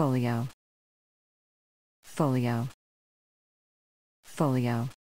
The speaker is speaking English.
folio. Folio. Folio.